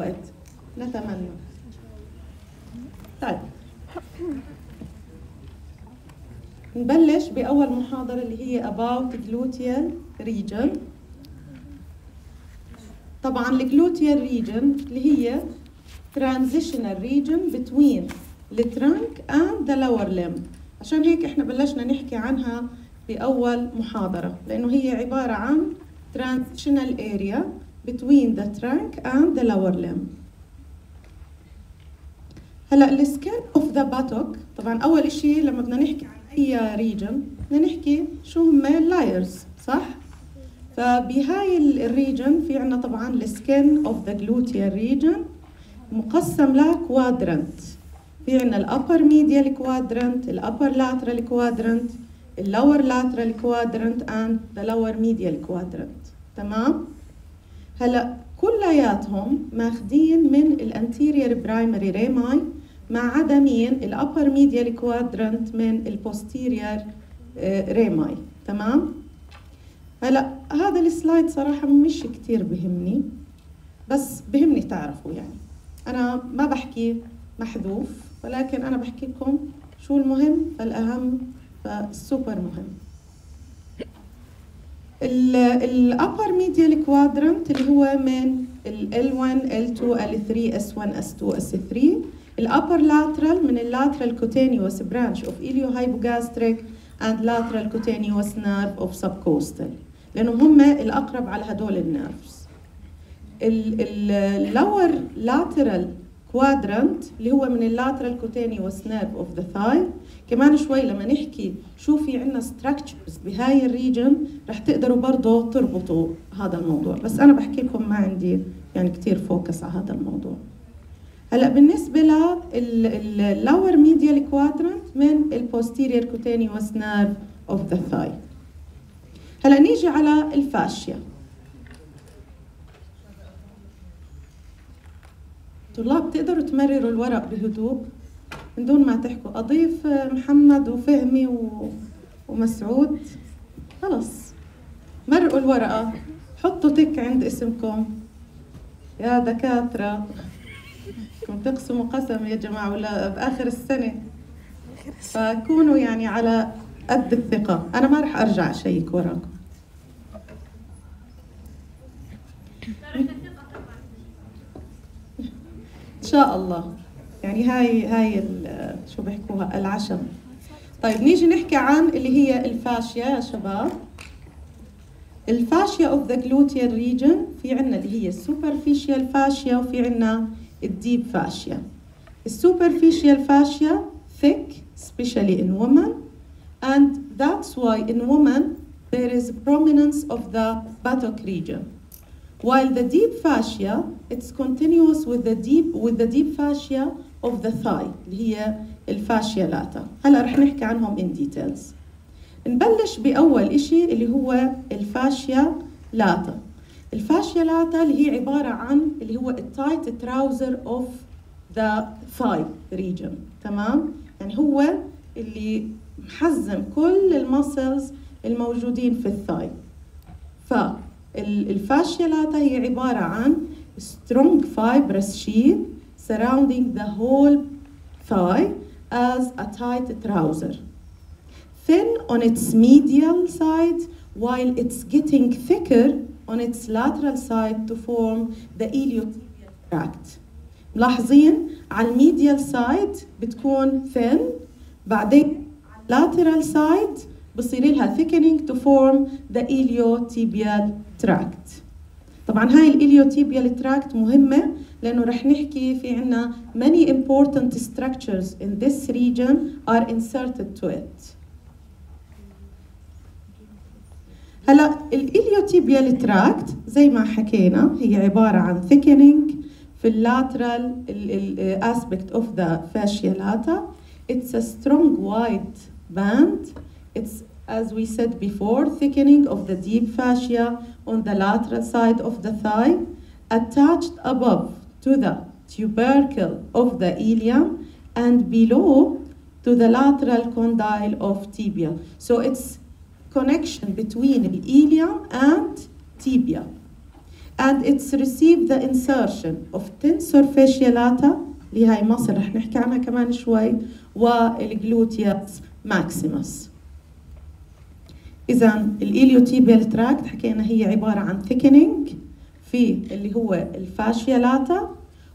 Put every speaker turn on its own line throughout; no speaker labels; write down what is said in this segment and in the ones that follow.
وقت نتمنى. طيب. نبلش بأول محاضرة اللي هي about gluteal region. طبعا الجلوتيال region اللي هي transitional region between the trunk and the lower limb. عشان هيك إحنا بلشنا نحكي عنها بأول محاضرة لأنه هي عبارة عن transitional area. Between the trunk and the lower limb. هلا ال skin of the buttock طبعا أول إشي لما بدنا نحكي عن أي region بدنا نحكي شو هم ال layers صح؟ فبهاي ال region في عنا طبعا ال skin of the gluteal region مقسم ل quadrant في عنا ال upper medial quadrant ال upper lateral quadrant ال lower lateral quadrant and the lower medial quadrant تمام؟ هلا كلياتهم ماخذين من ال anterior primary rami ما عدا مين ال upper medial quadrant من ال posterior rami. تمام؟ هلا هذا ال slide صراحة مش كثير بهمني بس بهمني تعرفوا يعني. أنا ما بحكي محذوف ولكن أنا بحكي لكم شو المهم فالأهم فالسوبر مهم. ال upper medial quadrant اللي هو من ال L1 L2 L3 S1 S2 S3 ال upper lateral من ال lateral cutaneous branch of iliohypogastric and lateral cutaneous nerve of subcostal. لأنهم هم الأقرب على هدول ال nerves ال lower lateral quadrant اللي هو من ال lateral cutaneous nerve of the thigh كمان شوي لما نحكي شو في عندنا structures بهاي ال region رح تقدروا برضه تربطوا هذا الموضوع. بس أنا بحكي لكم ما عندي يعني كثير focus على هذا الموضوع. هلا بالنسبة لل lower medial quadrant من ال posterior cutaneous nerve of the thigh هلا نيجي على الفاشيا. طلاب تقدروا تمرروا الورق بهدوء من دون ما تحكوا. أضيف محمد وفهمي و... ومسعود. خلص. مرقوا الورقة. حطوا تك عند اسمكم. يا دكاترة. كنتم تقسموا قسم يا جماعة ولا بآخر السنة؟ فكونوا يعني على قد الثقة. أنا ما رح أرجع أ check وراكم. ان شاء الله. يعني هاي هاي شو بيحكوها العشم. طيب نيجي نحكي عن اللي هي ال fascia يا شباب. ال fascia of the gluteal region في عنا اللي هي ال superficial fascia وفي عنا الديب فاشيا السوبرفيشيال فاشيا thick especially in women and that's why in women there is prominence of the buttock region. While the deep fascia it's continuous with the deep with the deep fascia of the thigh اللي هي الفاشيا لاتا. هلا رح نحكي عنهم in details. نبلش بأول إشي اللي هو الفاشيا lata. ال fascia lata اللي هي عبارة عن اللي هو ال tight trouser of the thigh region. تمام؟ يعني هو اللي محزم كل ال muscles الموجودين في ال thigh ف الفاشيا لاتا هي عبارة عن strong fibrous sheath surrounding the whole thigh as a tight trouser. Thin on its medial side while it's getting thicker on its lateral side to form the iliotibial tract. ملاحظين على الميديال سايد بتكون thin بعدين على lateral side بصير لها thickening to form the iliotibial tract طبعا هاي الاليوتيبيال تراكت مهمة لأنه رح نحكي في عنا many important structures in this region are inserted to it هلا الاليوتيبيال تراكت زي ما حكينا هي عبارة عن thickening في اللاترال aspect of the fascia lata it's a strong wide band it's as we said before, thickening of the deep fascia on the lateral side of the thigh, attached above to the tubercle of the ilium and below to the lateral condyle of tibia. So it's connection between the ilium and tibia. and it's received the insertion of tensor fasciolata اللي هاي مصر رح نحكي عنها كمان شوي والجلوتيوس ماكسيموس إذا ال iliotibial tract حكينا هي عبارة عن thickening في اللي هو ال fascia lata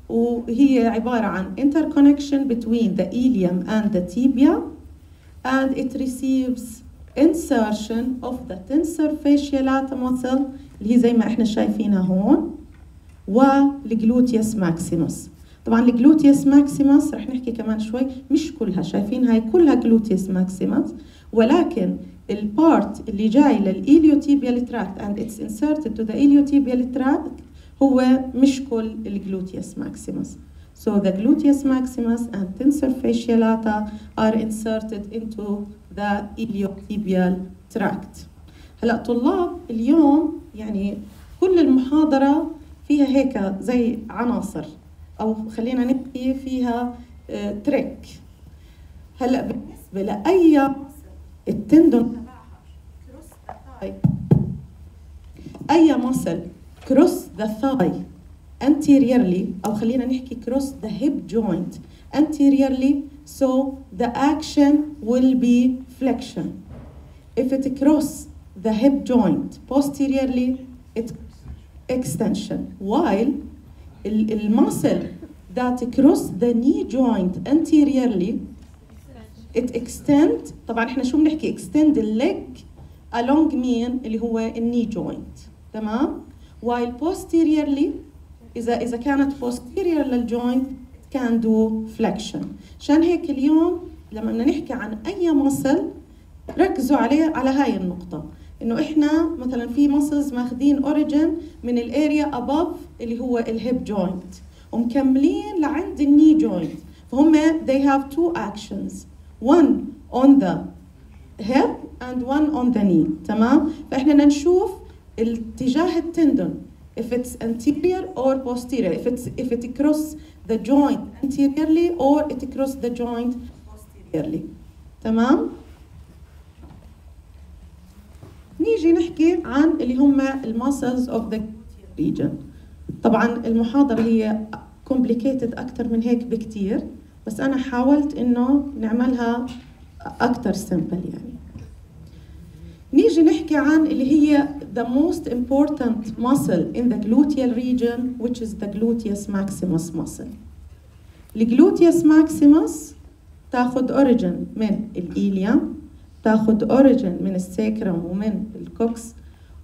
وهي عبارة عن interconnection between the ilium and the tibia and it receives insertion of the tensor fascia lata muscle اللي هي زي ما إحنا شايفينها هون وال gluteus maximus طبعا ال gluteus maximus رح نحكي كمان شوي مش كلها شايفين هاي كلها gluteus maximus ولكن ال part اللي جاي لل iliotibial tract and it's inserted to the iliotibial tract هو مش كل ال gluteus maximus So the gluteus maximus and tensor fasciolata are inserted into the iliotibial tract. هلا طلاب اليوم يعني كل المحاضرة فيها هيك زي عناصر أو خلينا نحكي فيها تريك. هلا بالنسبة لأي التندون أي مصل كروس ذا ثاي anteriorly أو خلينا نحكي cross the hip joint anteriorly so the action will be flexion if it cross the hip joint posteriorly it extension while المسل that cross the knee joint anteriorly it extend طبعا إحنا شو بنحكي؟ Extend leg along مين اللي هو الني joint. تمام؟ While posteriorly اذا إذا كانت posterior لل joint can do flexion. عشان هيك اليوم لما بدنا نحكي عن أي muscle ركزوا عليه على هاي النقطة. إنه إحنا مثلا في muscles ماخذين origin من ال area above اللي هو ال hip joint ومكملين لعند ال knee joint فهم they have two actions. One on the hip and one on the knee تمام فاحنا بدنا نشوف الاتجاه التندون if it's anterior or posterior if it's if it cross the joint anteriorly or it cross the joint posteriorly تمام نيجي نحكي عن اللي هم الماسلز اوف ذا region طبعا المحاضرة هي complicated أكثر من هيك بكتير بس أنا حاولت إنه نعملها أكثر simple يعني. نيجي نحكي عن اللي هي the most important muscle in the gluteal region which is the gluteus maximus muscle. ال gluteus maximus تاخذ origin من ال ilium تاخذ origin من ال sacrum ومن ال coccyx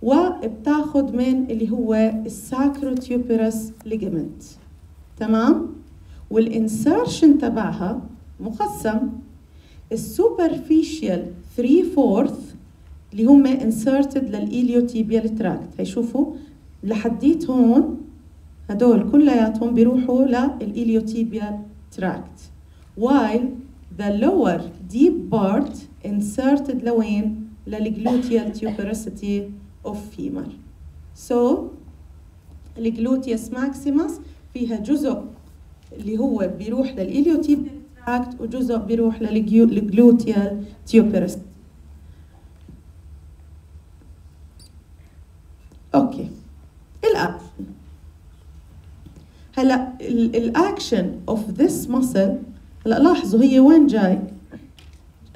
وبتاخذ من اللي هو ال sacrotuberous ligament تمام؟ وال insertion تبعها مقسم. ال superficial 3 fourth اللي هم inserted لل iliotibial tract هي شوفوا لحديت هون هدول كلياتهم بيروحوا لل iliotibial tract while the lower deep part inserted لوين؟ لل gluteal tuberosity of femur. So ال gluteus maximus فيها جزء اللي هو بيروح لل iliotibial tract وجزء بيروح لل gluteal tuberosity okay. ال action هلا ال action of this muscle هلا لاحظوا هي وين جاي؟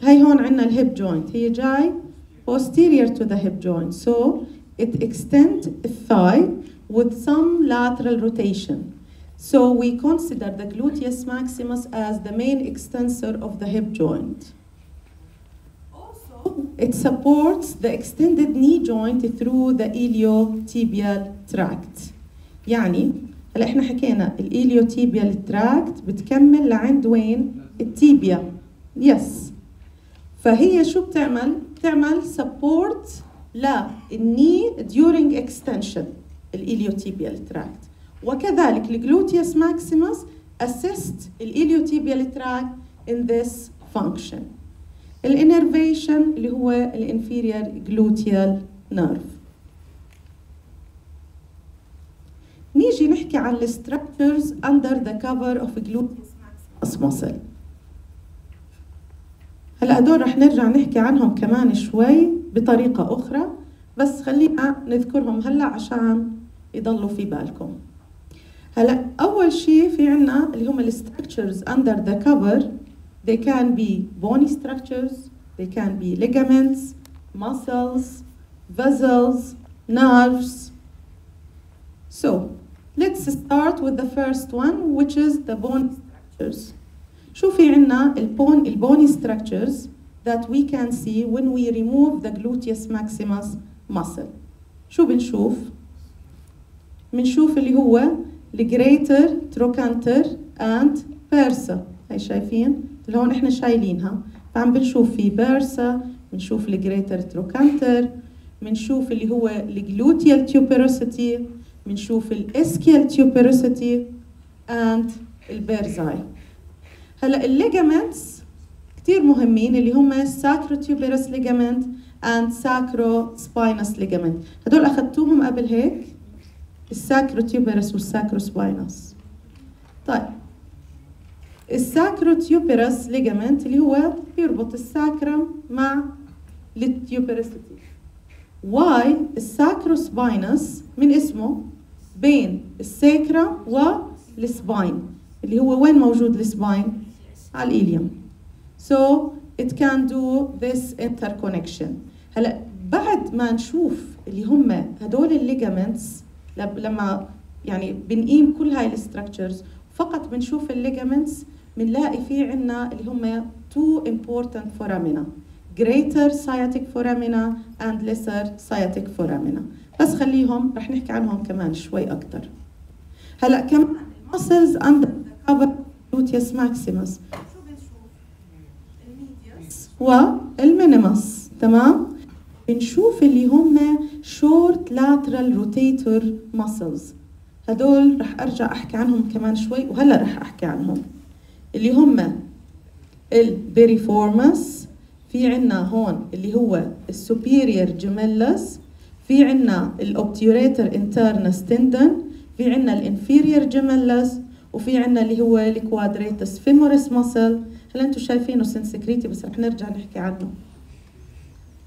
هي هون عندنا الهيب جوينت. هي جاي posterior to the hip joint. So it extends the thigh with some lateral rotation. so we consider the gluteus maximus as the main extensor of the hip joint it supports the extended knee joint through the iliotibial tract يعني هلا احنا حكينا الاليوتيبيال تراكت بتكمل لعند وين التيبيا يس فهي شو بتعمل بتعمل support للني during extension الاليوتيبيال تراكت وكذلك ال gluteus maximus assist ال iliotibial tract in this function. ال innervation اللي هو ال inferior gluteal nerve نيجي نحكي عن ال structures under the cover of gluteus muscle. هلا هدول رح نرجع نحكي عنهم كمان شوي بطريقة أخرى بس خلينا نذكرهم هلا عشان يضلوا في بالكم. هلا اول شيء في عنا اللي هم الستركتشرز under the cover they can be bony structures they can be ligaments muscles vessels nerves so let's start with the first one which is the bone structures شو في عنا البون البوني structures that we can see when we remove the gluteus maximus muscle شو بنشوف بنشوف اللي هو الجريتر تروكانتر and bursa هاي شايفين؟ اللي هون إحنا شايلينها فعم بنشوف في bursa بنشوف ال greater trochanter بنشوف اللي هو ال gluteal tuberosity بنشوف ال ischial tuberosity and ال bursae هلأ ال ligaments كثير مهمين اللي هم sacrotuberous ligament and sacrospinous ligament هدول اخذتوهم قبل هيك؟ ال sacrotuberous وال sacrospinous طيب ال sacrotuberous ligament اللي هو بيربط ال sacrum مع ال tuberosity واي ال sacrospinous من اسمه بين ال sacra وال spine اللي هو وين موجود ال spine على ال ilium so it can do this interconnection. هلا بعد ما نشوف اللي هم هدول ال ligaments لما يعني بنقيم كل هاي ال structures فقط بنشوف ال ligaments بنلاقي في عنا اللي هم two important foramina greater sciatic foramina and lesser sciatic foramina. بس خليهم رح نحكي عنهم كمان شوي أكتر. هلأ كمان muscles under the cover gluteus maximus. وال minimus تمام؟ بنشوف اللي هم short lateral rotator muscles. هدول رح أرجع أحكي عنهم كمان شوي وهلأ رح أحكي عنهم. اللي هم ال piriformis في عنا هون اللي هو ال superior gemellus في عنا ال obturator internus tendon في عنا ال inferior gemellus وفي عنا اللي هو ال quadratus femoris muscle هلا أنتم شايفينه سنسكريتي بس رح نرجع نحكي عنه.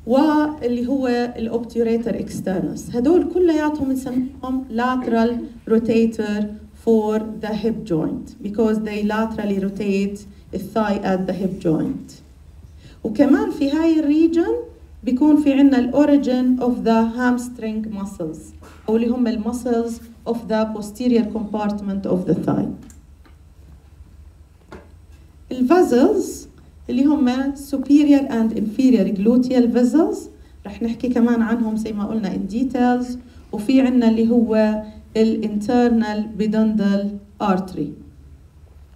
واللي هو ال obturator externus هدول كلياتهم بنسميهم lateral rotator for the hip joint because they laterally rotate the thigh at the hip joint. وكمان في هاي ال region بيكون في عندنا ال origin of the hamstring muscles أو اللي هم ال muscles of the posterior compartment of the thigh. ال vessels اللي هم superior and inferior gluteal vessels. رح نحكي كمان عنهم زي ما قلنا in details. وفي عنا اللي هو ال internal pudendal artery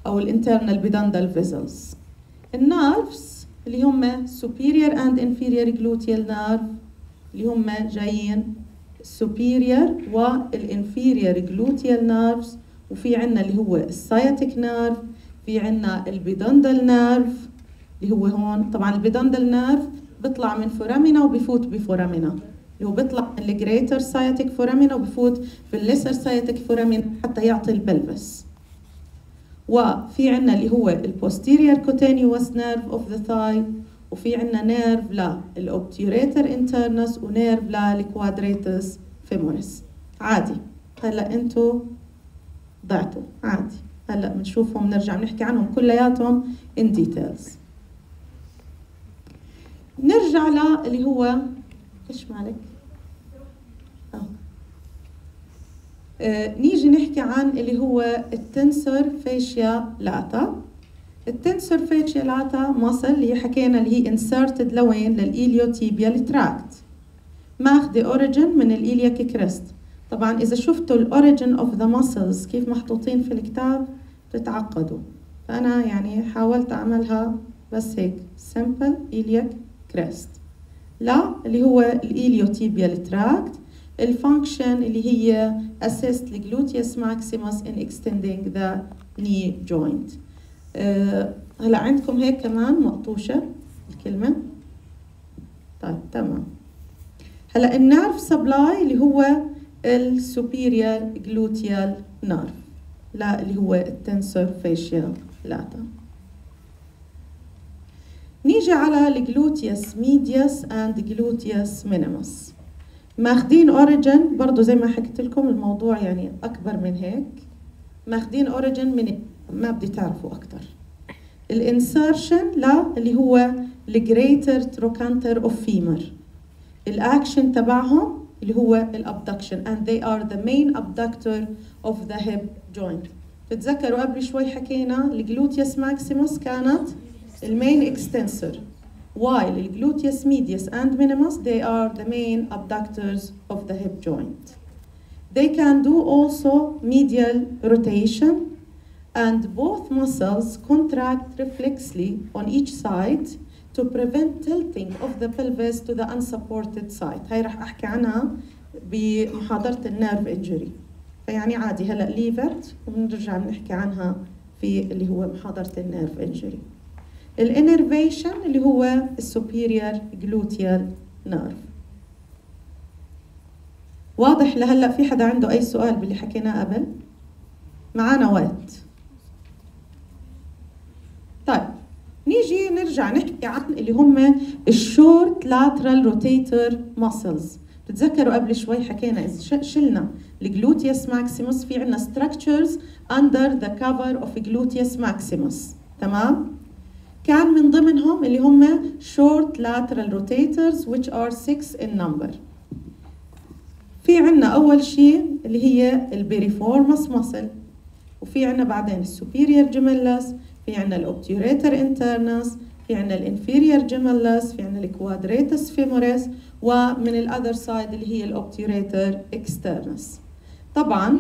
أو ال internal pudendal vessels. ال nerves اللي هم superior and inferior gluteal nerve اللي هم جايين superior وال inferior gluteal nerves. وفي عنا اللي هو ال sciatic nerve. في عنا ال pudendal nerve اللي هو هون. طبعا ال pudendal nerve بيطلع من foramina وبفوت ب foramina. اللي هو بيطلع من ال greater sciatic foramina وبفوت في ال lesser sciatic foramina حتى يعطي ال pelvis وفي عنا اللي هو ال posterior cutaneous nerve of the thigh وفي عنا nerve لا ال obturator internus و nerve لا ال quadratus femoris عادي. هلأ انتو ضعتوا. عادي. هلأ بنشوفهم نرجع بنحكي عنهم كلياتهم in details. نرجع ل اللي هو إيش مالك؟ آه. آه نيجي نحكي عن اللي هو ال tensor fascia lata. ال tensor fascia lata muscle اللي حكينا اللي هي inserted لوين؟ لل iliotibial tract ماخذة origin من ال iliac crest طبعا إذا شفتوا ال origin of the muscles كيف محطوطين في الكتاب بتتعقدوا. فأنا يعني حاولت أعملها بس هيك. simple iliac crest لا اللي هو ال iliotibial tract ال function اللي هي assist the in extending the knee joint. أه هلا عندكم هيك كمان مقطوشة الكلمة. طيب تمام. هلا ال nerve supply اللي هو ال superior gluteal nerve لا اللي هو ال tensor fascia lata نيجي على ال gluteus medius and gluteus minimus. ماخدين origin برضه زي ما حكيت لكم الموضوع يعني أكبر من هيك. ماخدين origin من ما بدي تعرفوا أكثر ال insertion لا اللي هو ال greater trochanter of femur. الأكشن تبعهم اللي هو ال abduction and they are the main abductor of the hip joint. بتذكروا قبل شوي حكينا ال gluteus maximus كانت المين اكستنسور while the gluteus medius and minimus they are the main abductors of the hip joint they can do also medial rotation and both muscles contract reflexly on each side to prevent tilting of the pelvis to the unsupported side هاي رح احكي عنها بمحاضرة النيرف انجري فيعني عادي هلا ليفرت وبنرجع بنحكي عنها في اللي هو محاضرة النيرف انجري ال innervation اللي هو ال superior gluteal nerve. واضح لهلا في حدا عنده أي سؤال باللي حكيناه قبل؟ معانا وقت. طيب نيجي نرجع نحكي عن اللي هم ال short lateral rotator muscles. بتتذكروا قبل شوي حكينا إذا شلنا ال gluteus maximus في عندنا structures under the cover of gluteus maximus. تمام؟ كان من ضمنهم اللي هم short lateral rotators which are six in number. في عنا أول شيء اللي هي ال piriformis muscle وفي عنا بعدين ال superior gemellus في عنا ال obturator internus في عنا ال inferior gemellus في عنا ال quadratus femoris ومن ال other side اللي هي ال obturator externus طبعا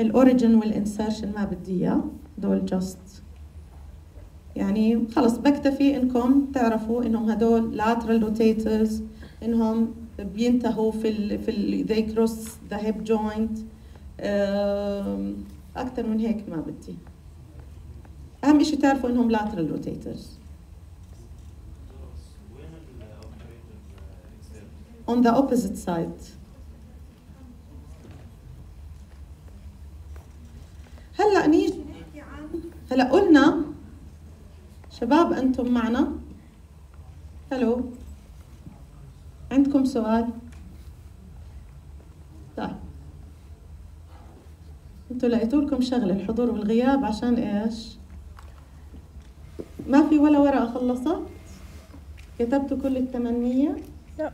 ال origin وال insertion ما بدي إياه دول just يعني خلص بكتفي إنكم تعرفوا إنهم هدول lateral rotators إنهم بينتهوا في ال في ال they cross the hip joint. أكثر من هيك ما بدي. أهم شيء تعرفوا إنهم lateral rotators. On the opposite side. هلأ نيجي هلأ قلنا شباب أنتم معنا؟ هلو عندكم سؤال؟ طيب. أنتوا لقيتوا لكم شغلة الحضور والغياب عشان إيش؟ ما في ولا ورقة خلصت؟ كتبتوا كل الثمانيه
لا.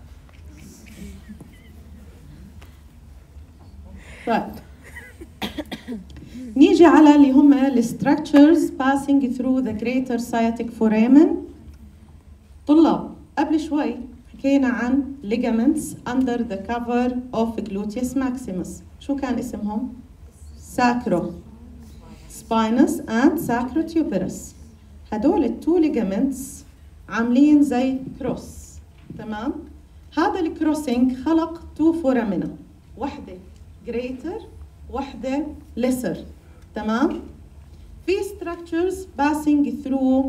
طيب. نيجي على اللي هم الستراكشرز passing through the greater sciatic foramen طلاب قبل شوي حكينا عن ligaments under the cover of gluteus maximus شو كان اسمهم؟ sacro spinous and sacrotuberous هدول ال two ligaments عاملين زي cross تمام؟ هذا ال crossing خلق two foramina واحدة greater واحدة lesser تمام في structures passing through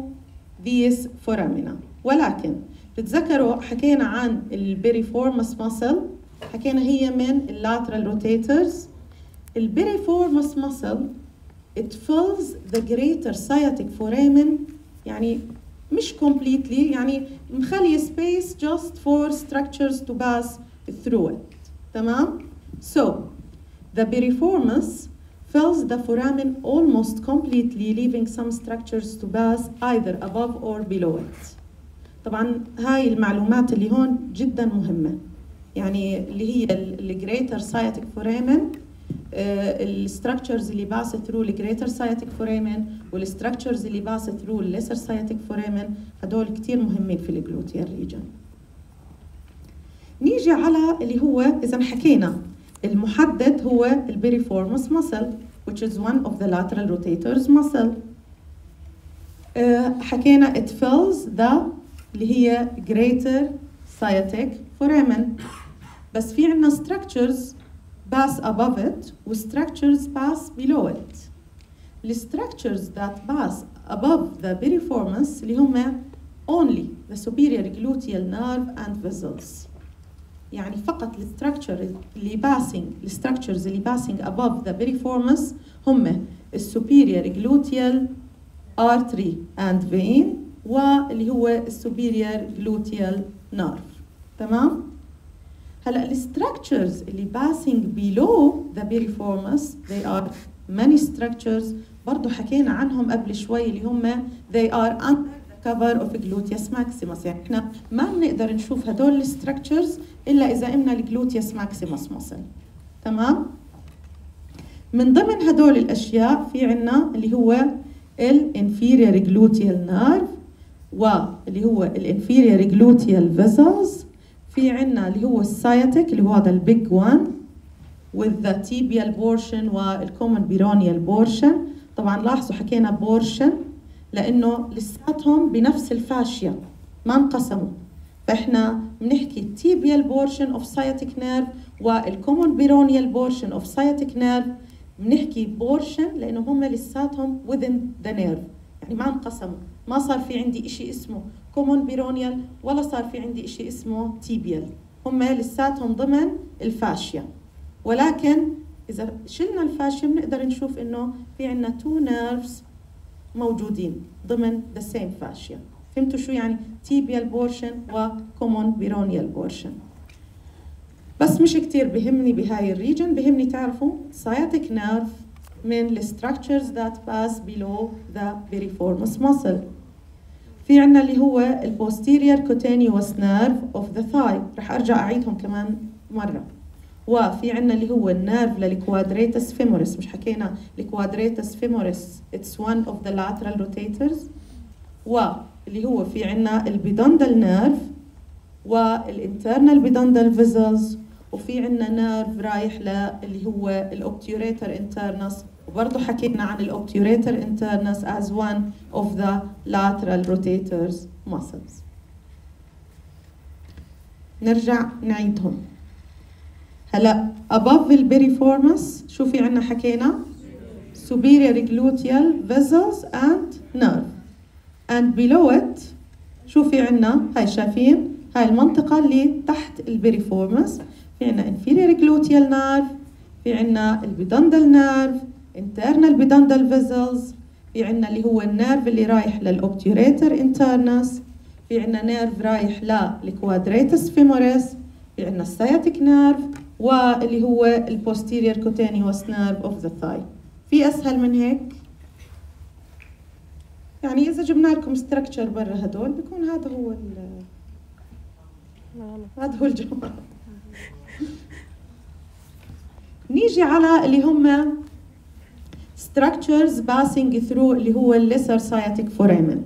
these foramina ولكن بتذكروا حكينا عن ال piriformis muscle حكينا هي من ال lateral rotators ال piriformis muscle it fills the greater sciatic foramen يعني مش completely يعني مخلي space just for structures to pass through it تمام so the piriformis fills the foramen almost completely leaving some structures to pass either above or below it. طبعا هاي المعلومات اللي هون جدا مهمة. يعني اللي هي ال greater sciatic foramen ال structures اللي pass through ال greater sciatic foramen وال structures اللي pass through ال lesser sciatic foramen هدول كتير مهمين في ال gluteal region نيجي على اللي هو إذا حكينا المحدد هو ال piriformis muscle which is one of the lateral rotators muscle uh, حكينا it fills the اللي هي greater sciatic foramen بس في عنا structures pass above it و structures pass below it the structures that pass above the piriformis اللي هم only the superior gluteal nerve and vessels يعني فقط الستراكشر اللي باسنج الستراكشرز اللي باسنج above the piriformis هم السوبيريور جلوتيال artery and vein واللي هو ال superior gluteal nerve. تمام؟ هلا ال structures اللي passing below the piriformis they are many structures. برضه حكينا عنهم قبل شوي اللي هم they are under the cover of gluteus maximus. يعني إحنا ما بنقدر نشوف هدول ال structures إلا إذا قمنا ال gluteus maximus muscle تمام؟ من ضمن هدول الأشياء في عنا اللي هو ال inferior gluteal nerve واللي هو ال inferior gluteal vessels في عنا اللي هو ال sciatic اللي هو هذا ال big one the tibial portion وال common peroneal portion. طبعا لاحظوا حكينا portion لأنه لساتهم بنفس ال fascia ما انقسموا. فإحنا بنحكي tibial portion of sciatic nerve والcommon بيرونيال portion of sciatic nerve. بنحكي portion لأنه هم لساتهم within the nerve. يعني ما انقسموا. ما صار في عندي شيء اسمه common بيرونيال ولا صار في عندي شيء اسمه tibial. هم لساتهم ضمن الفاشيا. ولكن إذا شلنا الفاشيا بنقدر نشوف إنه في عندنا two nerves موجودين ضمن the same fascia. فهمتوا شو يعني؟ tibial portion و common peroneal portion بس مش كتير بهمني بهاي ال region بهمني تعرفوا sciatic nerve من structures that pass below the piriformis muscle. في عنا اللي هو ال cutaneous nerve of the thigh. رح أرجع أعيدهم كمان مرة. وفي عنا اللي هو ال nerve لل quadratus femoris مش حكينا ال quadratus femoris it's one of the lateral rotators. واللي هو في عنا ال pudendal nerve وال internal pudendal vessels وفي عنا nerve رايح للي هو ال obturator internus وبرضه حكينا عن ال obturator internus as one of the lateral rotators muscles. نرجع نعيدهم. هلا above ال piriformis شو في عنا حكينا؟ Superior gluteal vessels and nerve. And below it شو في عنا هاي شايفين هاي المنطقة اللي تحت ال piriformis في عنا inferior gluteal nerve في عنا ال pudendal nerve internal pudendal vessels في عنا اللي هو ال nerve اللي رايح لل obturator internus في عنا nerve رايح لل quadratus femoris في عنا ال sciatic nerve واللي هو ال posterior cutaneous nerve of the thigh في أسهل من هيك؟ يعني إذا جبنا لكم structure برا هدول بيكون هذا هو هذا هو الجواب. نيجي على اللي هم structures passing through اللي هو lesser sciatic foramen.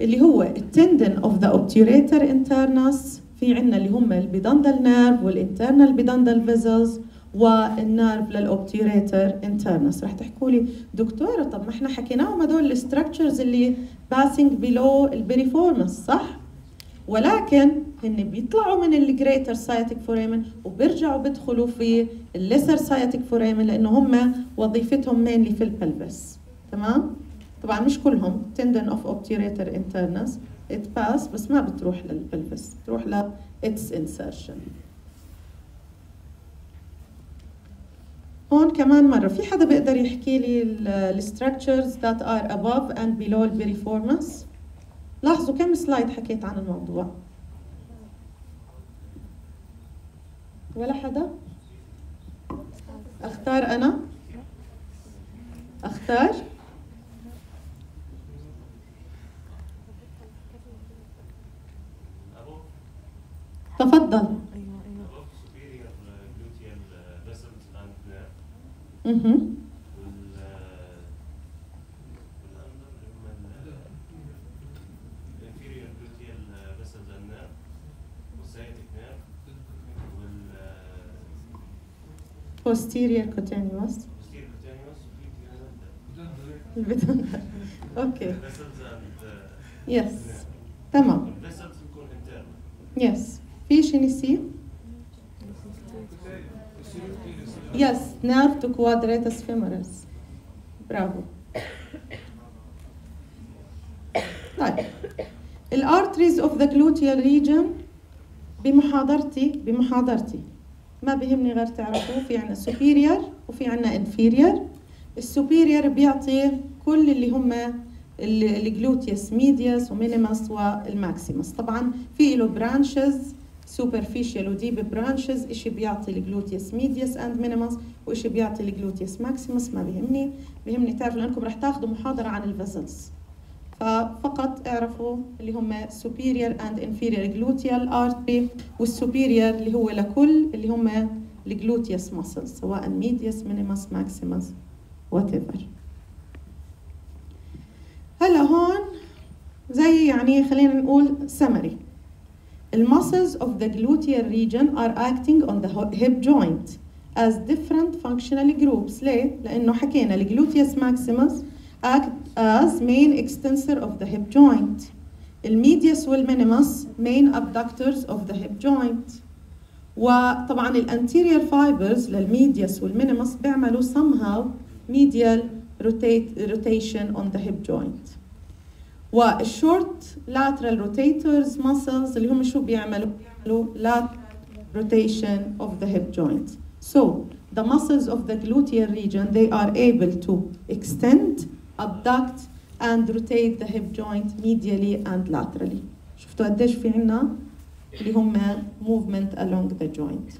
اللي هو ال tendon of the obturator internus في عندنا اللي هم ال pudendal nerve وال internal pudendal vessels وال nerve لل obturator internus رح تحكوا لي دكتوره طب ما إحنا حكيناهم هدول ال structures اللي passing below ال piriformis صح؟ ولكن هن بيطلعوا من ال greater sciatic foramen وبيرجعوا بيدخلوا في ال lesser sciatic foramen لأنه هم وظيفتهم mainly في ال pelvis تمام؟ طبعا مش كلهم of obturator internus it pass بس ما بتروح لل pelvis بتروح ل its insertion. هون كمان مرة في حدا بيقدر يحكي لي ال structures that are above and below البريفورمس لاحظوا كم سلايد حكيت عن الموضوع. ولا حدا؟ أختار أنا؟ أختار؟ تفضل. أها posterior cutaneous. أوكي yes تمام yes في شي نسي yes nerve to quadratus femoris برافو طيب. ال arteries of the gluteal region بمحاضرتي بمحاضرتي. ما بيهمني غير تعرفوا في عنا superior وفي عنا inferior. ال superior بيعطي كل اللي هم ال gluteus medius و minimus وال maximus طبعا في له branches superficial و deep branches اشي بيعطي ال gluteus medius and minimus واشي بيعطي ال gluteus maximus ما بيهمني. بيهمني تعرفوا لأنكم رح تاخذوا محاضرة عن ال vessels ففقط اعرفوا اللي هم superior and inferior gluteal artery وال superior اللي هو لكل اللي هم الجلوتيوس muscles سواء medius minimus maximus whatever. هلا هون زي يعني خلينا نقول summary. The muscles of the gluteal region are acting on the hip joint as different functional groups ليه؟ لأنه حكينا الجلوتيوس maximus act as main extensor of the hip joint الميديوس والمينيمس main abductors of the hip joint وطبعا الانتيريور fibers للميديوس والمينيمس بيعملوا somehow medial rotate, rotation on the hip joint والشورت lateral rotators muscles اللي هم شو بيعملوا؟ بيعملوا lateral rotation of the hip joint. So the muscles of the gluteal region they are able to extend, abduct and rotate the hip joint medially and laterally. شفتوا قديش في عنا اللي هم movement along the joint.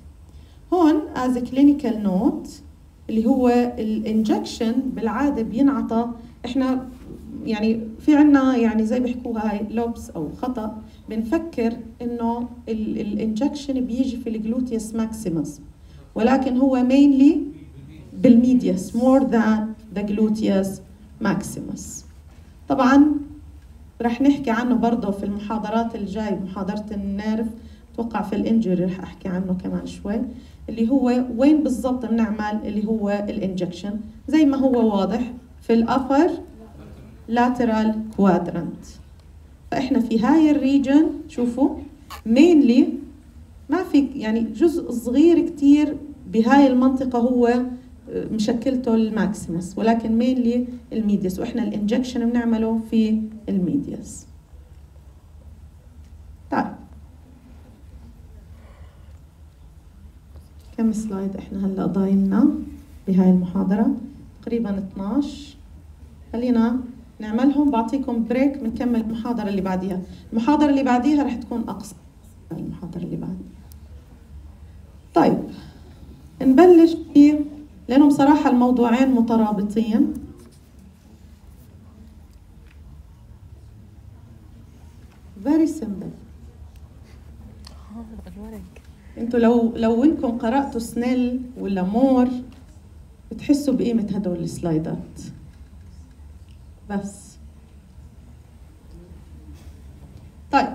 هون as a clinical note اللي هو الانجكشن بالعاده بينعطى احنا يعني في عنا يعني زي بيحكوها لوبس أو خطأ بنفكر إنه ال injection بيجي في ال gluteus maximus ولكن هو mainly بال medius more than the gluteus maximus. طبعا رح نحكي عنه برضه في المحاضرات الجاي محاضرة ال nerve أتوقع في ال injury رح أحكي عنه كمان شوي اللي هو وين بالضبط بنعمل اللي هو ال injection؟ زي ما هو واضح في ال upper lateral quadrant. فإحنا في هاي ال region شوفوا mainly ما في يعني جزء صغير كتير بهاي المنطقة هو مشكلته ال maximus ولكن mainly ال medius وإحنا ال injection بنعمله في ال medius. طيب. كم slide إحنا هلأ ضايلنا بهاي المحاضرة؟ تقريبا 12 خلينا نعملهم. بعطيكم break بنكمل المحاضرة اللي بعديها. المحاضرة اللي بعديها رح تكون أقصر. المحاضرة اللي بعدها طيب نبلش في لأنه بصراحة الموضوعين مترابطين. Very simple. أنتوا لو لو انكم قرأتوا سنيل ولا مور بتحسوا بقيمة هدول السلايدات. بس طيب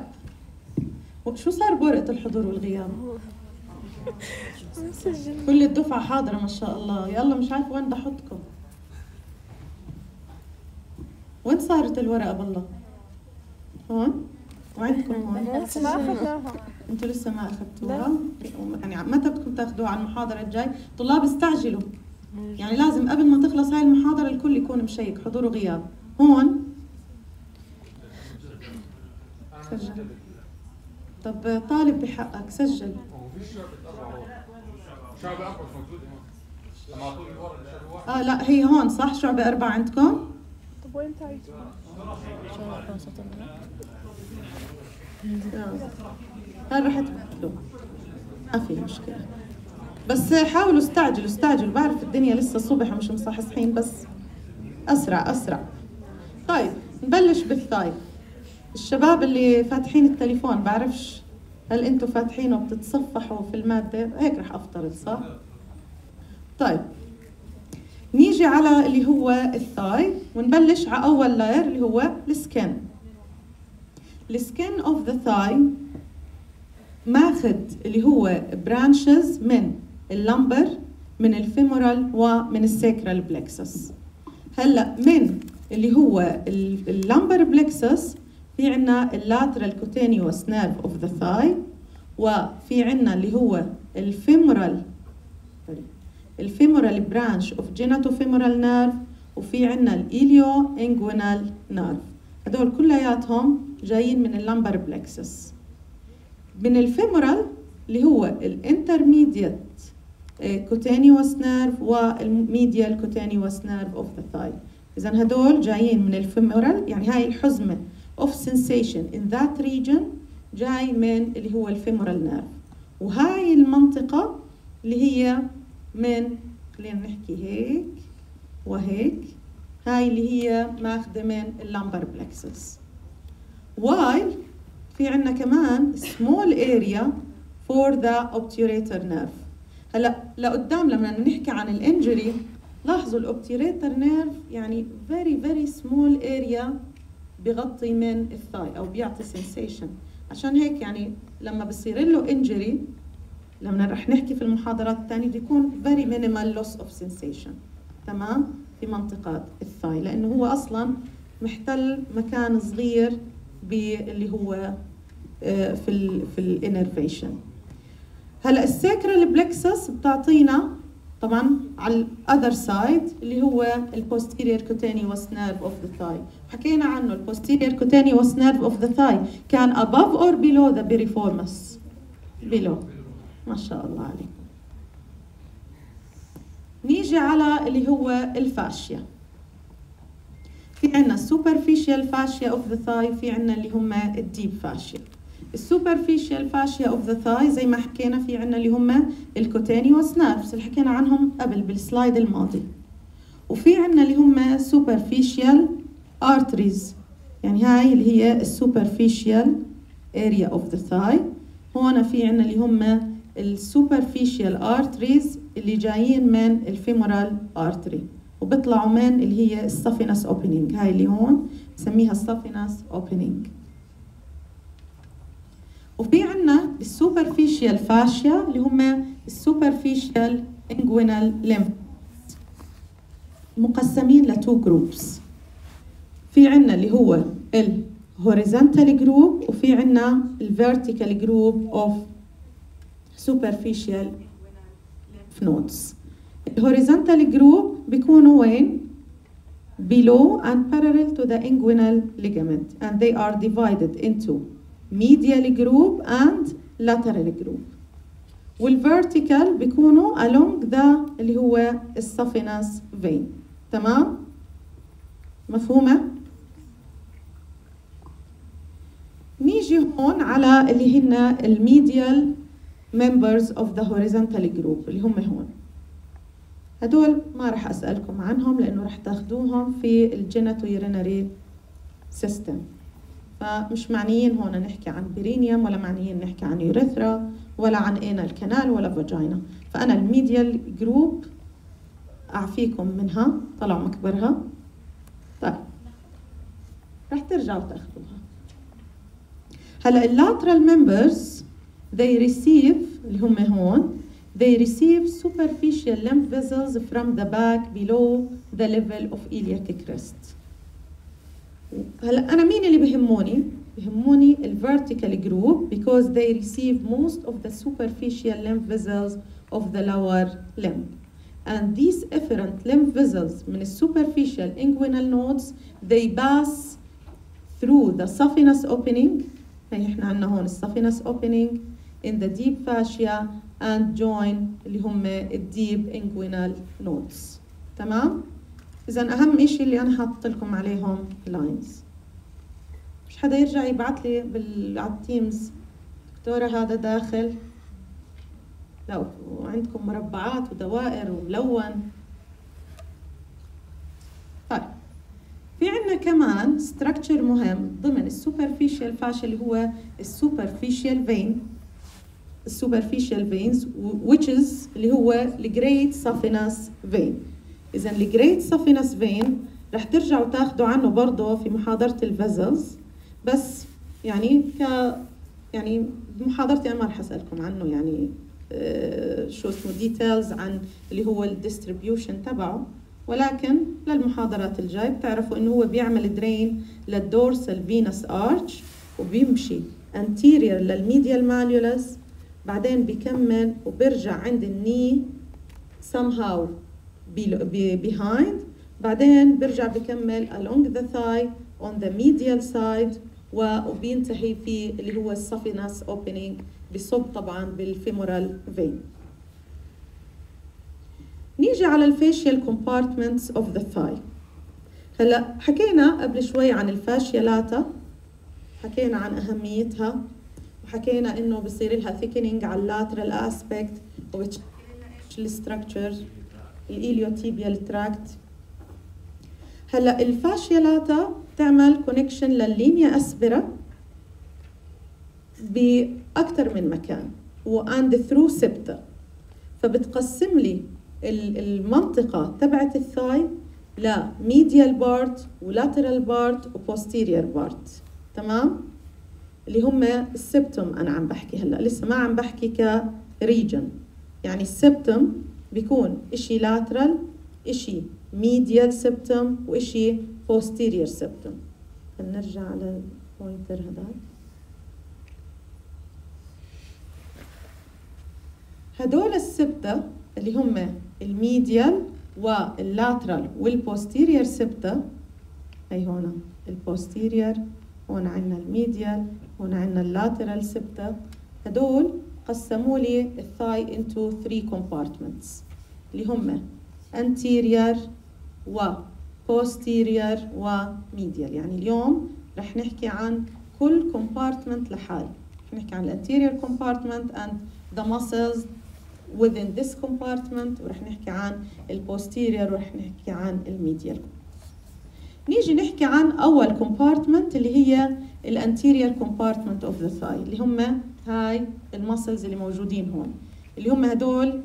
شو صار بورقة الحضور والغياب؟ كل الدفعة حاضرة ما شاء الله يلا مش عارفة وين بدي أحطكم وين صارت الورقة بالله؟ هون؟ وعندكم هون؟
لسه ما اخذناها
أنتوا لسه ما أخذتوها؟ يعني متى بدكم تاخذوها على المحاضرة الجاي؟ طلاب استعجلوا يعني لازم قبل ما تخلص هاي المحاضرة الكل يكون مشيك حضور وغياب هون. سجل. طب طالب بحقك سجل. آه لا هي هون صح؟ شعبة أربعة عندكم؟
طب وين تعيش؟
هاي راح تبدلوا ما في مشكلة. بس حاولوا استعجلوا استعجلوا. بعرف الدنيا لسه الصبح ومش مصحصحين بس أسرع أسرع. طيب نبلش بال thigh الشباب اللي فاتحين التليفون بعرفش هل أنتوا فاتحينه وبتتصفحوا في المادة؟ هيك رح افترض صح؟ طيب نيجي على اللي هو ال thigh ونبلش على أول layer اللي هو ال skin ال skin of the thigh ماخذ اللي هو branches من ال lumbar من ال femoral ومن ال sacral plexus هلأ من اللي هو ال lumbar plexus في عنا ال lateral cutaneous nerve of the thigh وفي عنا اللي هو ال femoral ال femoral branch of genitofemoral nerve وفي عنا ال ilioinguinal nerve. هدول كلياتهم جايين من ال lumbar plexus. من ال femoral اللي هو ال intermediate cutaneous nerve وال medial cutaneous nerve of the thigh. اذا هدول جايين من ال femoral يعني هاي الحزمه of sensation in that region جاي من اللي هو ال femoral nerve وهاي المنطقة اللي هي من خلينا نحكي هيك وهيك هاي اللي هي ماخذة من ال lumbar plexus while في عنا كمان small area for the obturator nerve. هلا لقدام لما نحكي عن ال injury لاحظوا ال obturator nerve يعني very very small area بغطي من ال thigh أو بيعطي sensation. عشان هيك يعني لما بصير له injury لما رح نحكي في المحاضرات الثانية بيكون very minimal loss of sensation. تمام؟ في منطقة ال thigh لأنه هو أصلا محتل مكان صغير باللي هو آه، في ال في ال innervation هلأ ال sacral plexus بتعطينا طبعا على ال other side اللي هو ال posterior cutaneous nerve of the thigh حكينا عنه ال posterior cutaneous nerve of the thigh كان above or below the piriformis below. ما شاء الله عليكم. نيجي على اللي هو ال fascia. في عنا superficial fascia of the thigh في عنا اللي هم ال deep fascia. ال superficial fascia of the thigh زي ما حكينا في عنا اللي هم ال cutaneous nerves اللي حكينا عنهم قبل بال slide الماضي. وفي عنا اللي هم superficial arteries يعني هاي اللي هي ال superficial area of the thigh هون في عنا اللي هم ال superficial arteries اللي جايين من ال femoral artery وبيطلعوا من اللي هي ال saphenous opening هاي اللي هون بسميها ال saphenous opening وفي عنا ال superficial fascia اللي هم ال superficial inguinal lymph مقسمين ل two groups في عنا اللي هو ال horizontal group وفي عنا ال vertical group of lymph nodes. الهوريزونتال جروب بيكونوا وين? Below and parallel to the inguinal ligament. And they are divided into medial group and lateral group. والvertical بيكونوا along the اللي هو السفينس vein. تمام مفهومة نيجي هون على اللي هن ال medial members of the horizontal group اللي هم هون هدول ما راح أسألكم عنهم لأنه راح تاخدوهم في ال genitourinary system فمش معنيين هون نحكي عن perineum ولا معنيين نحكي عن urethra ولا عن anal canal ولا vagina. فأنا ال medial group أعفيكم منها طلعوا مكبرها. طيب راح ترجعوا تأخذوها. هلا اللاترال ممبرز they receive اللي هم هون they receive superficial lymph vessels from the back below the level of iliac crest. هلا انا مين اللي بهموني بهموني الفيرتيكال جروب because they receive most of the superficial lymph vessels of the lower limb and these efferent lymph vessels من superficial inguinal nodes they pass through the saphenous opening هي احنا عندنا هون السفينس opening in the deep fascia and join اللي هم الديب inguinal nodes تمام اذا أهم شيء اللي أنا حاطط لكم عليهم lines مش حدا يرجع يبعث لي بال على التيمز دكتورة هذا داخل. لا وعندكم مربعات ودوائر وملون. طيب. في عندنا كمان structure مهم ضمن ال superficial fascia اللي هو ال superficial vein ال superficial veins which is اللي هو ال great saphenous vein اذا ال great saphenous vein رح ترجعوا تاخذوا عنه برضه في محاضرة ال vessels. بس يعني ك يعني بمحاضرتي أنا ما رح أسألكم عنه يعني آه، شو اسمه details عن اللي هو ال distribution تبعه. ولكن للمحاضرات الجاي بتعرفوا إنه هو بيعمل drain لل dorsal venous arch وبيمشي anterior لل medial malleolus بعدين بيكمل وبرجع عند ال knee somehow behind بعدين برجع بكمل along the thigh on the medial side وبينتهي في اللي هو ال saphenous opening بصب طبعا بال femoral vein نيجي على ال fascial compartments of the thigh. هلا حكينا قبل شوي عن ال fascia lata حكينا عن أهميتها وحكينا إنه بصير لها thickening على ال lateral aspect وبتشكل ال structure ال iliotibial tract. هلأ ال fascia lata تعمل connection لل linea aspera باكثر من مكان and through septa فبتقسم لي المنطقة تبعت ال thigh ل medial part و lateral part و posterior part تمام؟ اللي هم ال septum أنا عم بحكي هلأ لسه ما عم بحكي ك region يعني ال septum بيكون إشي lateral إشي medial septum وإشي posterior septum نرجع على ال pointer هذا هدول ال septa اللي هم ال medial وال lateral وال posterior septa هي هون؟ ال posterior هون عندنا ال medial هون عندنا ال lateral septa. هدول قسموا لي ال thigh into three compartments اللي هم anterior و posterior و medial يعني اليوم رح نحكي عن كل compartment لحال رح نحكي عن anterior compartment and the muscles within this compartment ورح نحكي عن ال posterior ورح نحكي عن ال medial نيجي نحكي عن اول compartment اللي هي ال anterior compartment of the thigh اللي هم هاي ال muscles اللي موجودين هون. اللي هم هدول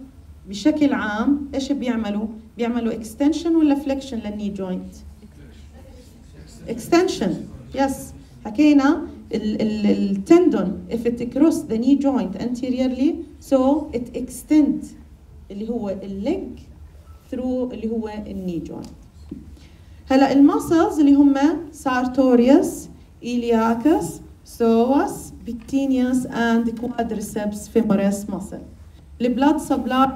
بشكل عام إيش بيعملوا؟ بيعملوا extension ولا flexion لل knee joint؟ extension yes حكينا ال tendon if it cross the knee joint anteriorly so it extend اللي هو ال leg through اللي هو ال knee joint هلا ال muscles اللي هم sartorius iliacus psoas pectineus and quadriceps femoris muscle. ال blood supply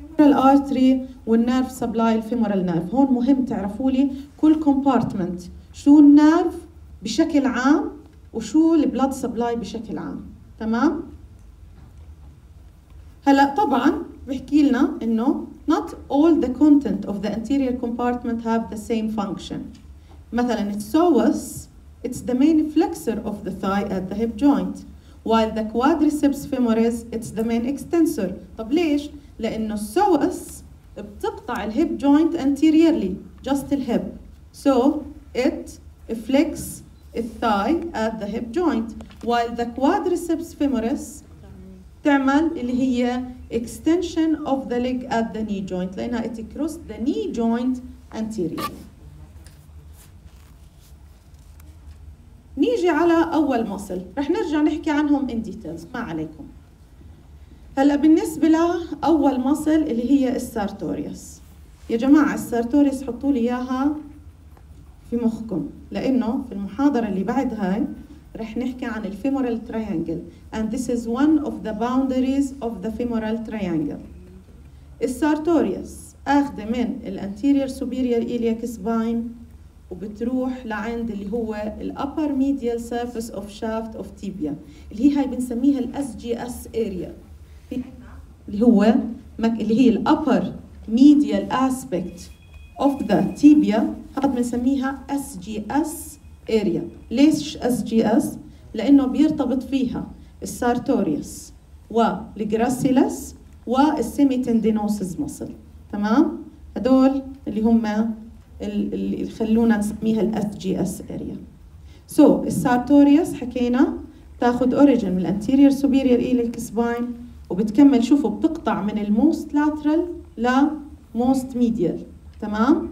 ال femoral artery وال nerve supply ال femoral nerve هون مهم تعرفوا لي كل compartment شو ال nerve بشكل عام وشو ال blood supply بشكل عام. تمام؟ هلا طبعا بحكي لنا إنه not all the content of the anterior compartment have the same function. مثلا السوس it's the main flexor of the thigh at the hip joint while the quadriceps femoris it's the main extensor طب ليش لانه السوس بتقطع الهيب joint anteriorly just الهيب so it flex الثاي at the hip joint while the quadriceps femoris تعمل اللي هي extension of the leg at the knee joint لأنها it cross the knee joint anteriorly نيجي على أول muscle. رح نرجع نحكي عنهم in details. ما عليكم. هلا بالنسبة لأول muscle اللي هي ال sartorius. يا جماعة ال sartorius حطوا لي إياها في مخكم لأنه في المحاضرة اللي بعد هاي رح نحكي عن ال femoral triangle. And this is one of the boundaries of the femoral triangle. ال sartorius اخذه من ال anterior superior iliac spine وبتروح لعند اللي هو ال upper medial surface of shaft of tibia اللي هي هاي بنسميها ال SGS area اللي هو اللي هي ال upper medial aspect of the tibia هذا بنسميها SGS area ليش SGS لأنه بيرتبط فيها ال sartorius وال gracilis وال semitendinosus muscle تمام؟ هدول اللي هم اللي خلونا نسميها ال SGS area so ال sartorius حكينا. تاخذ origin من ال anterior superior iliac spine وبتكمل شوفوا بتقطع من ال most lateral ل most medial تمام؟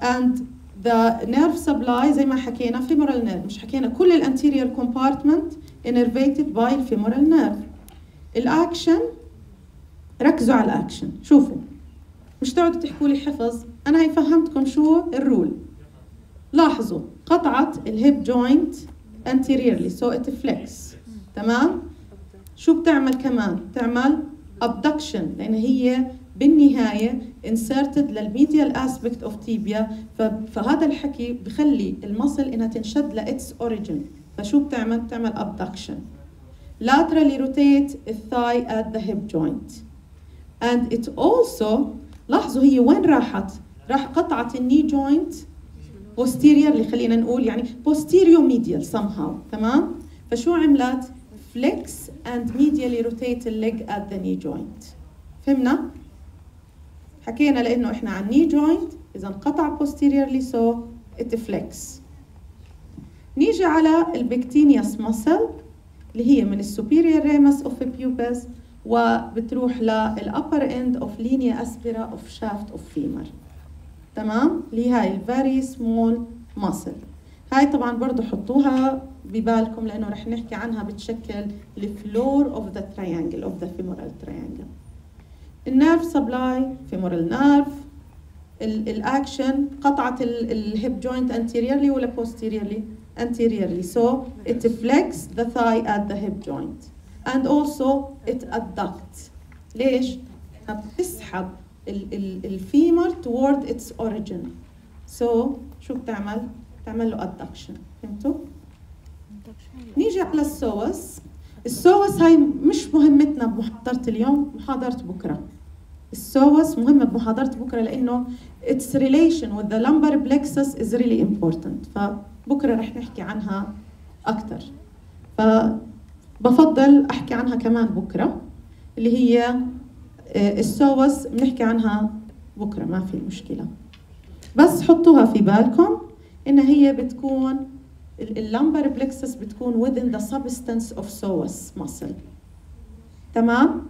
And the nerve supply زي ما حكينا femoral nerve. مش حكينا كل ال anterior compartment innervated by ال femoral nerve. الاكشن ركزوا على الاكشن شوفوا. مش تقعدوا تحكوا لي حفظ. أنا هي فهمتكم شو ال rule. لاحظوا قطعت ال hip joint anteriorly so it flex. تمام؟ شو بتعمل كمان؟ بتعمل abduction لأن هي بالنهاية inserted لل medial aspect of tibia. فهذا الحكي بخلي ال muscle إنها تنشد ل its origin. فشو بتعمل؟ بتعمل abduction. Laterally rotate الثاي at the hip joint. And it also لاحظوا هي وين راحت؟ راح قطعت الني جوينت posterior اللي خلينا نقول يعني posterior medial somehow تمام؟ فشو عملت؟ flex and medially rotate the leg at the knee joint. فهمنا؟ حكينا لإنه إحنا عن knee joint إذا انقطع posteriorly so it flex. نيجي على ال pectineus muscle اللي هي من ال superior ramus of pubis وبتروح لل upper end of linea aspera of shaft of femur تمام اللي هاي ال very small muscle هاي طبعا برضو حطوها ببالكم لأنه رح نحكي عنها بتشكل ال floor of the triangle of the femoral triangle ال nerve supply femoral nerve الاكشن قطعت ال hip joint anteriorly ولا posteriorly anteriorly so it flex the thigh at the hip joint and also it adducts. ليش؟ بتسحب ال femur toward its origin. So شو بتعمل؟ بتعمل له adduction. فهمتوا؟ نيجي على السوس. السوس هاي مش مهمتنا بمحاضرة اليوم محاضرة بكرة. ال psoas مهمة بمحاضرة بكرة لأنه its relation with the lumbar plexus is really important. فبكرة رح نحكي عنها أكثر فبفضل أحكي عنها كمان بكرة اللي هي آه، ال psoas بنحكي عنها بكرة ما في مشكلة. بس حطوها في بالكم إنها هي بتكون ال lumbar plexus بتكون within the substance of psoas muscle. تمام؟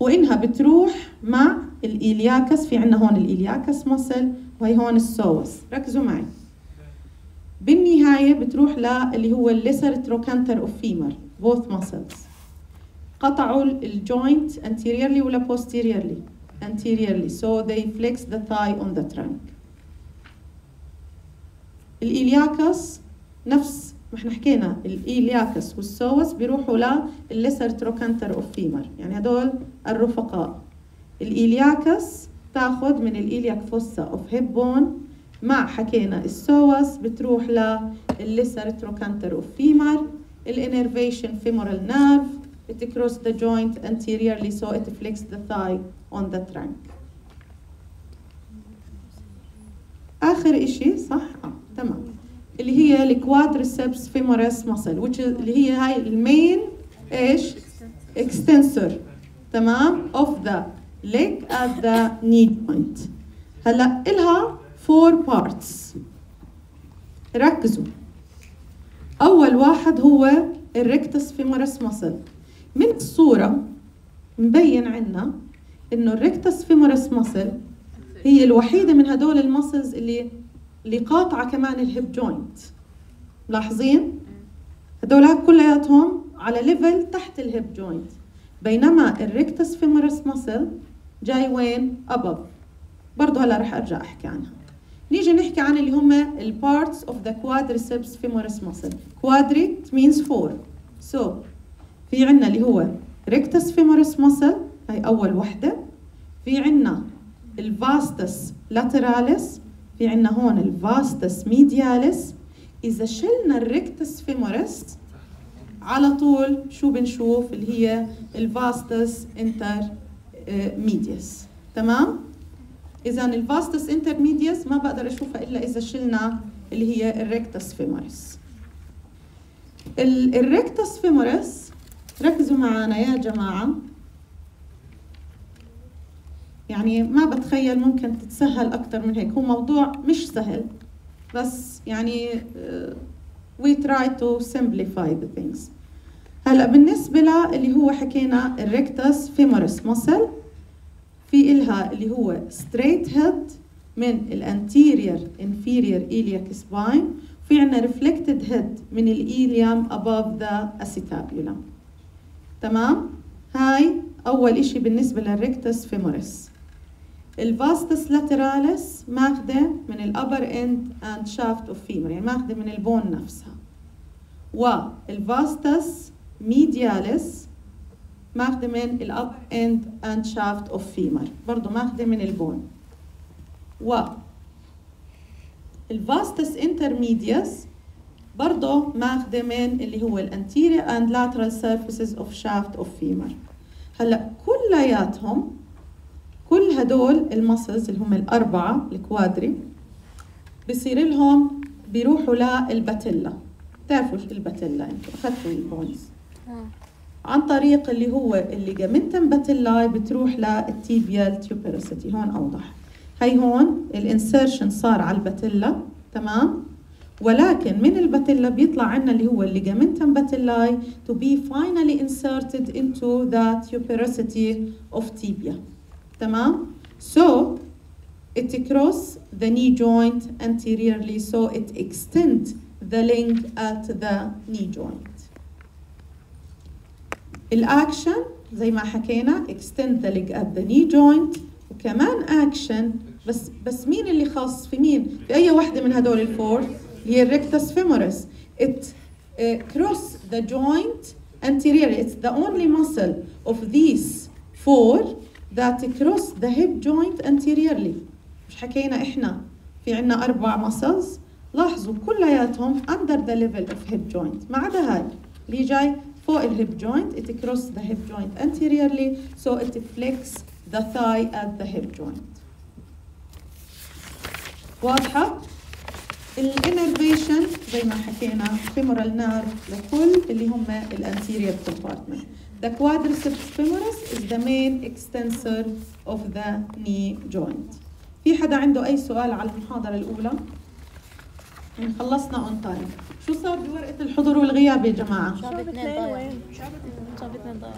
وإنها بتروح مع ال iliacus في عندنا هون ال iliacus muscle وهي هون ال psoas. ركزوا معي. بالنهاية بتروح للي هو ال lesser trochanter of femur both muscles. قطعوا ال joint anteriorly ولا posteriorly? Anteriorly. So they flex the thigh on the trunk. ال iliacus نفس ما إحنا حكينا. ال iliacus وال psoas بيروحوا للل lesser trochanter of femur يعني هدول الرفقاء. ال iliacus تاخذ من ال iliac fossa of hip bone مع حكينا. ال psoas بتروح للل lesser trochanter of femur ال innervation femoral nerve it cross the joint anteriorly so it flex the thigh on the trunk آخر إشي صح؟ آه. تمام اللي هي ال quadriceps femoris muscle which اللي هي هاي ال main إيش؟ extensor تمام of the leg at the knee joint هلا إلها four parts ركزوا أول واحد هو ال rectus femoris muscle من الصورة مبين عنا إنه ال rectus femoris muscle هي الوحيدة من هدول ال muscles اللي اللي قاطعة كمان ال hip joint. ملاحظين؟ هدول كلياتهم على level تحت ال hip joint. بينما ال rectus femoris muscle جاي وين؟ above برضه هلا رح أرجع أحكي عنها. نيجي نحكي عن اللي هم ال parts of the quadriceps femoris muscle. Quadri means four. So في عنا اللي هو rectus femoris muscle هي أول وحدة. في عنا ال vastus lateralis في عنا هون ال vastus medialis إذا شلنا ال rectus femoris على طول شو بنشوف؟ اللي هي ال vastus intermedius تمام؟ إذا ال vastus intermedius ما بقدر أشوفها إلا إذا شلنا اللي هي ال rectus femoris ال rectus femoris ركزوا معنا يا جماعة. يعني ما بتخيل ممكن تتسهل أكثر من هيك. هو موضوع مش سهل بس يعني uh, we try to simplify the things. هلأ بالنسبة اللي هو حكينا ال rectus femoris muscle في إلها اللي هو straight head من ال anterior inferior iliac spine. في عنا reflected head من ال ilium above the acetabulum تمام؟ هاي أول إشي بالنسبة لل rectus femoris ال vastus lateralis ماخذة من ال upper end and shaft of femur يعني ماخذة من ال bone نفسها. وال vastus medialis ماخذة من ال upper end and shaft of femur برضه ماخذة من ال bone. و ال vastus intermedius برضه ماخذة من اللي هو ال anterior and lateral surfaces of shaft of femur هلأ كلياتهم كل هدول ال muscles اللي هم الأربعة ال quadri بصير لهم بيروحوا لل patella بتعرفوا ال patella أنتم اخذتوا ال
bones.
عن طريق اللي هو ال ligamentum patellae بتروح لل tibial tuberosity هون أوضح. هي هون ال insertion صار على ال patella تمام؟ ولكن من ال patella بيطلع عنا اللي هو ال ligamentum patellae to be finally inserted into the tuberosity of tibia. تمام؟ So it cross the knee joint anteriorly so it extend the leg at the knee joint. الاكشن زي ما حكينا extend the leg at the knee joint وكمان اكشن بس بس مين اللي خاص في مين؟ في اي وحده من هدول ال four؟ اللي هي ال rectus femoris it uh, cross the joint anterior it's the only muscle of these four that cross the hip joint anteriorly مش حكينا إحنا في عنا أربع muscles لاحظوا كلياتهم under the level of hip joint ما عدا هاي اللي جاي فوق الهيب joint it cross the hip joint anteriorly so it flex the thigh at the hip joint واضحة؟ الانرفيشن زي ما حكينا femoral nerve لكل اللي هم الانتيريور compartment. The quadriceps femoris is the main extensor of the knee joint. في حدا عنده أي سؤال على المحاضرة الأولى؟ يعني خلصنا on time. شو صار بورقة الحضور والغياب يا جماعة؟
شعب اثنين ضايع شعب اثنين ضايع